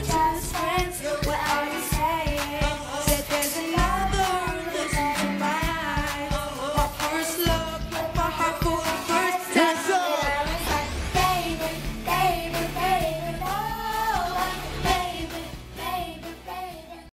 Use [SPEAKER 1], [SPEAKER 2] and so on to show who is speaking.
[SPEAKER 1] would